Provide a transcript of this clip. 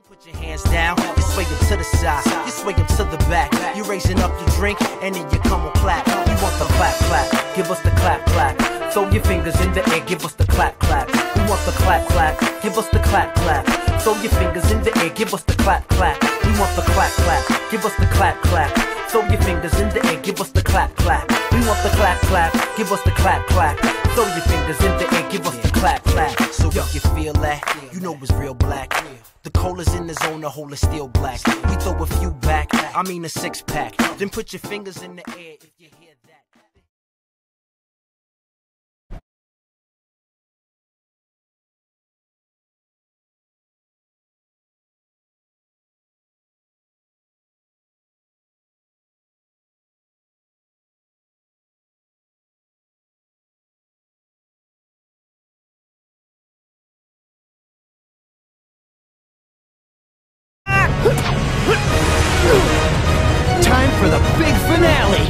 Don't put your hands down, you sway them to the side, you sway them to the back. You raising up your drink, and then you come on clap. We want the clap clap, give us the clap clap. Throw your fingers in the air, give us the clap clap. We want the clap clap, give us the clap clap. Throw your fingers in the air, give us the clap clap. We want the clap clap, give us the clap clap. Throw your fingers in the air, give us the clap clap. We want the clap clap, give us the clap clap. Throw your fingers in the air, give us the clap clap. So if you feel that, you know it's real black. The colas in the zone, the whole is still black. We throw a few back, I mean a six pack. Then put your fingers in the air if you hear finale!